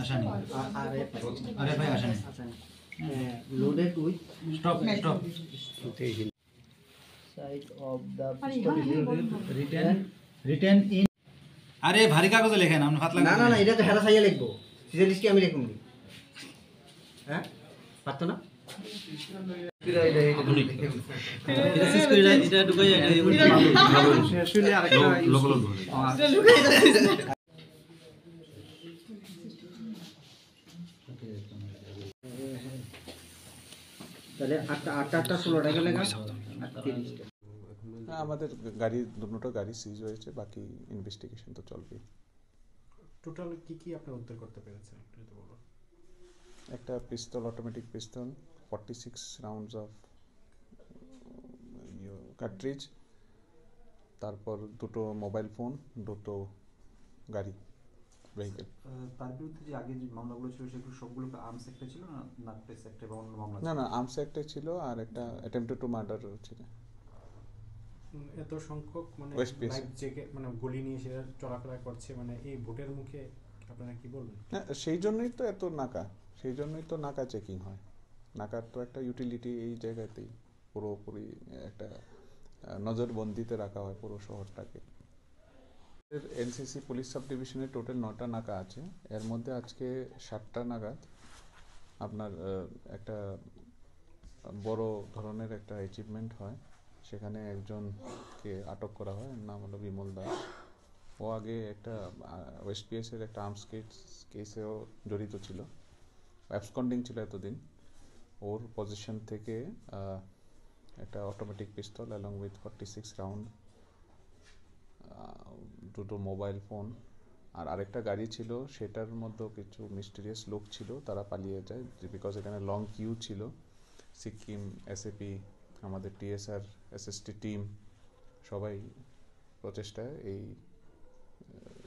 আসেনি আরে ভাই আসেনি loaded with stop stop written written in আরে ভারী কাগজে লেখেন আপনি ফাতলা না না না এটা তো হেরা সাইয়া লিখব। সিরিয়ালিস্ট আমি লিখুন হ্যাঁ? পারতো না? তাহলে আটটা আটটা আটটা ষোলোটা গেলে তিরিশটা। হ্যাঁ আমাদের গাড়ি দুটো গাড়ি সিজ হয়েছে বাকি ইনভেস্টিগেশন তো চলবেই। টোটাল কি কি আপনি উদ্ধার করতে পেরেছেন একটু বলুন? একটা pistol automatic pistol forty six rounds of cartridge তারপর দুটো মোবাইল ফোন দুটো গাড়ি। তার বিরুদ্ধে যে আগে যে মামলাগুলো ছিল সেগুলো সবগুলো আর্মস একটা ছিল না না প্রেস একটা বা অন্য মামলা না না আর্মস একটা ছিল আর একটা অ্যাটেম্পটেড টু মার্ডার ছিল। এত সংখ্যক মানে জেগে মানে গুলি নিয়ে সেটা চলাফেরা করছে মানে এই ভোটের মুখে আপনারা কি বলবেন? না সেই জন্যই তো এত নাকা সেই জন্যই তো নাকা চেকিং হয়। নাকার তো একটা ইউটিলিটি এই জায়গাতেই পুরোপুরি একটা নজরবন্দিতে রাখা হয় পুরো শহরটাকে। এনসিসি পুলিশ সাব ডিভিশনে টোটাল নটা নাকা আছে। এর মধ্যে আজকে সাতটা নাগাদ আপনার একটা বড় ধরনের একটা অ্যাচিভমেন্ট হয়। সেখানে একজনকে আটক করা হয়। নাম হলো বিমল দাস। ও আগে একটা ওয়েস্ট পিএসের একটা আর্মস কেস কেসেও জড়িত ছিল। অ্যাবসকন্ডিং ছিল এতদিন। ওর পজিশন থেকে একটা automatic pistol along with forty six round দুটো মোবাইল ফোন আর আরেকটা গাড়ি ছিল সেটার মধ্যেও কিছু মিস্টিরিয়াস লোক ছিল তারা পালিয়ে যায়। বিকজ এখানে লং কিউ ছিল সিকিম এসএপি আমাদের টিএসআর এসএসটি টিম সবাই প্রচেষ্টায় এই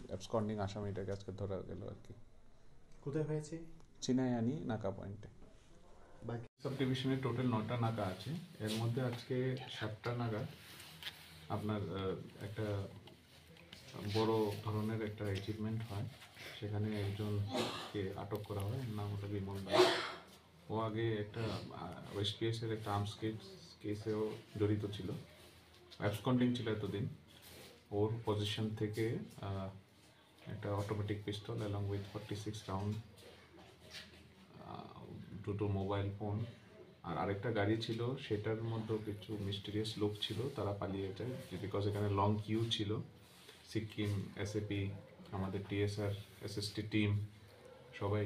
অ্যাবসকন্ডিং আসামিটাকে আজকে ধরা গেল আর কি। কোথায় হয়েছে? চিনায়ানি নাকা পয়েন্টে। সাব ডিভিশনে টোটাল নটা নাকা আছে। এর মধ্যে আজকে সাতটা নাগাদ আপনার একটা বড় ধরনের একটা অ্যাচিভমেন্ট হয়। সেখানে একজনকে আটক করা হয় নাম হলো বিমল দাস। ও আগে একটা ওয়েস্ট পিএসের একটা আর্মস কেস কেসেও জড়িত ছিল। অ্যাবসকন্ডিং ছিল এতদিন। ওর পজিশন থেকে একটা automatic pistol along with forty six round দুটো মোবাইল ফোন আর আরেকটা গাড়ি ছিল, সেটার মধ্যেও কিছু মিস্টিরিয়াস লোক ছিল, তারা পালিয়ে যায়। বিকজ এখানে লং কিউ ছিল সিকিম এসএপি আমাদের টিএসআর এসএসটি টিম সবাই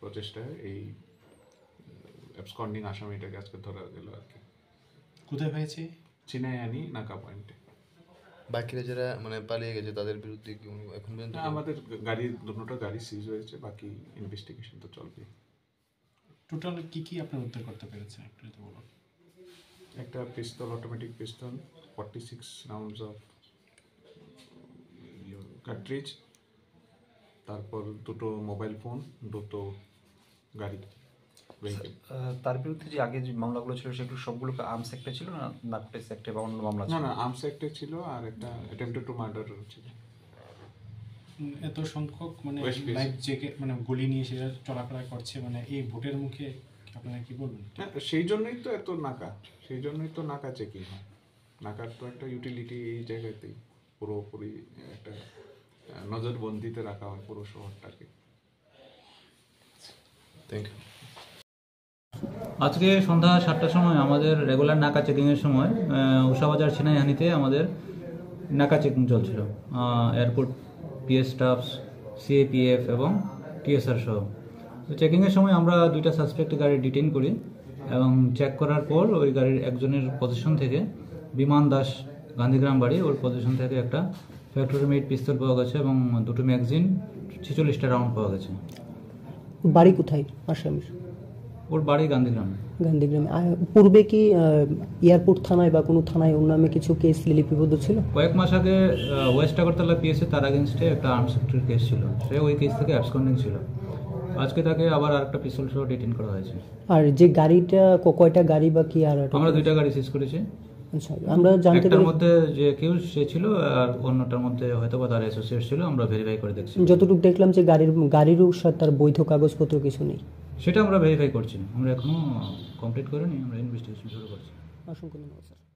প্রচেষ্টায় এই অ্যাবসকন্ডিং আসামিটাকে আজকে ধরা গেল আর কি। কোথায় হয়েছে চিনায়ানি নাকা পয়েন্টে বাকিরা যারা মানে পালিয়ে গেছে তাদের বিরুদ্ধে কি এখন পর্যন্ত না, আমাদের গাড়ি দুটো গাড়ি সিজ হয়েছে বাকি ইনভেস্টিগেশন তো চলবে টোটাল কি কি আপনি উদ্ধার করতে পেরেছেন একটু যদি বলুন? একটা pistol automatic pistol forty six rounds of cartridge তারপর দুটো মোবাইল ফোন দুটো গাড়ি ভেহিকেল তার বিরুদ্ধে যে আগে যে মামলাগুলো ছিল সেগুলো সবগুলো আর্মস একটা ছিল না নাকটেস একটা বা অন্য মামলা না ছিল? না আর্মস অ্যাক্টে ছিল আর একটা অ্যাটেম্পটেড টু মার্ডার ছিল। এত সংখ্যক মানে. লাইফ জ্যাকেট মানে গুলি নিয়ে সেটা চলাফেরা করছে মানে এই ভোটের মুখে আপনারা কি বলবেন? হ্যাঁ সেই জন্যই তো এত নাকা সেই জন্যই তো নাকা চেকিং হয়। নাকার তো একটা ইউটিলিটি এই জায়গাতেই পুরোপুরি একটা নজরবন্দিতে রাখা হয় পুরো শহরটাকে। আজকে সন্ধ্যা সাতটার সময় আমাদের রেগুলার নাকা চেকিংয়ের সময় উষাবাজার ছিনাইহানিতে আমাদের নাকা চেকিং চলছিল। এয়ারপোর্ট পিএস স্টাফস সিএপিএফ এবং টিএসআর সহ। তো চেকিংয়ের সময় আমরা দুইটা সাসপেক্ট গাড়ি ডিটেন করি এবং চেক করার পর ওই গাড়ির একজনের পজিশন থেকে বিমান দাস গান্ধীগ্রাম বাড়ি, ওর পজিশন থেকে একটা ফ্যাক্টরি মেড পিস্তল পাওয়া গেছে এবং দুটো ম্যাগজিন ছেচল্লিশটা রাউন্ড পাওয়া গেছে। বাড়ি কোথায়? আসামির। ওর বাড়ি গান্ধীগ্রামে। গান্ধীগ্রামে। পূর্বে কি এয়ারপোর্ট থানায় বা কোনো থানায় ওর নামে কিছু কেস লিপিবদ্ধ ছিল? কয়েক মাস আগে ওয়েস্ট আগরতলা পিএসএ তার আগেনস্টে একটা আর্মস ফ্যাক্টরির কেস ছিল। সে ওই কেস থেকে অ্যাবসকন্ডিং ছিল। আজকে তাকে আবার আরেকটা পিস্তল সহ ডিটেন করা হয়েছে। আর যে গাড়িটা কয়টা গাড়ি বা কি আর আমরা দুইটা গাড়ি সিজ করেছি। আচ্ছা আমরা জানতে পারি মধ্যে যে কেউ সে ছিল আর অন্যটার মধ্যে হয়তো বা তার অ্যাসোসিয়েট ছিল আমরা ভেরিফাই করে দেখছি। যতটুকু দেখলাম যে গাড়ির গাড়িরও তার বৈধ কাগজপত্র কিছু নেই। সেটা আমরা ভেরিফাই করছি আমরা এখনও কমপ্লিট করিনি আমরা ইনভেস্টিগেশন শুরু করছি। অসংখ্য ধন্যবাদ স্যার